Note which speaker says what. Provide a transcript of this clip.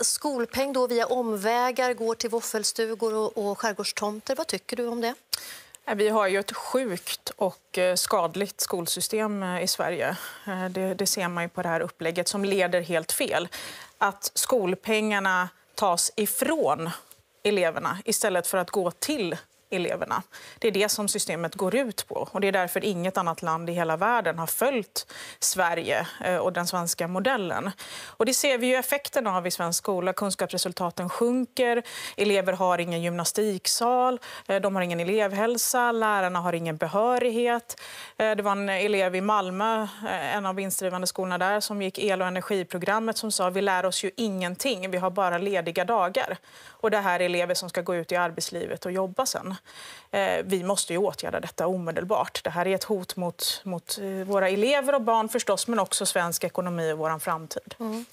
Speaker 1: skolpeng då via omvägar går till våffelstugor och, och skärgårdstomter. Vad tycker du om det?
Speaker 2: Äh, vi har ju ett sjukt och eh, skadligt skolsystem eh, i Sverige. Eh, det, det ser man ju på det här upplägget som leder helt fel. Att skolpengarna tas ifrån eleverna istället för att gå till eleverna. Det är det som systemet går ut på. Och det är därför inget annat land i hela världen har följt Sverige eh, och den svenska modellen. Och det ser vi ju effekten av i svensk skola. Kunskapsresultaten sjunker, elever har ingen gymnastiksal, eh, de har ingen elevhälsa, lärarna har ingen behörighet. Eh, det var en elev i Malmö, en av vinstdrivande skolorna där, som gick el och energiprogrammet som sa vi lär oss ju ingenting, vi har bara lediga dagar. Och det här är elever som ska gå ut i arbetslivet och jobba sen. Eh, vi måste ju åtgärda detta omedelbart. Det här är ett hot mot, mot eh, våra elever och barn förstås, men också svensk ekonomi och vår framtid. Mm.